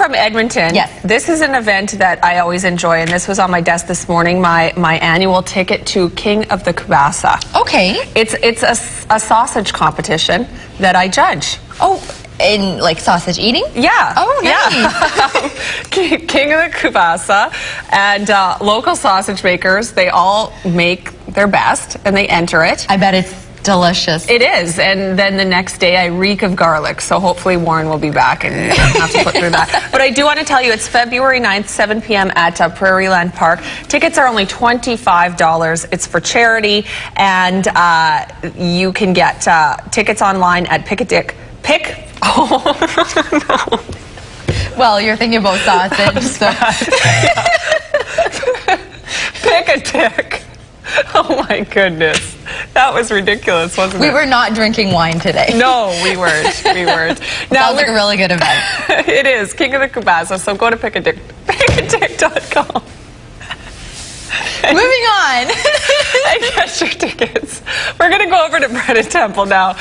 from Edmonton. Yes. This is an event that I always enjoy, and this was on my desk this morning. My my annual ticket to King of the Kubasa. Okay. It's it's a, a sausage competition that I judge. Oh, in like sausage eating? Yeah. Oh, nice. Yeah. King of the Kubasa and uh, local sausage makers. They all make their best and they enter it. I bet it's delicious. It is, and then the next day I reek of garlic. So hopefully Warren will be back and don't have to put through that. But I do want to tell you, it's February 9th, 7 p.m. at uh, Prairieland Park. Tickets are only $25. It's for charity, and uh, you can get uh, tickets online at Pick a Dick. Pick. Oh well, you're thinking about sausage, so Pick a tick. Oh my goodness, that was ridiculous, wasn't we it? We were not drinking wine today. No, we weren't. We weren't. Now Sounds like a really good event. it is King of the Kubasa. So go to pickadick, picatic.com Moving on. and get your tickets. We're gonna go over to Brennan Temple now.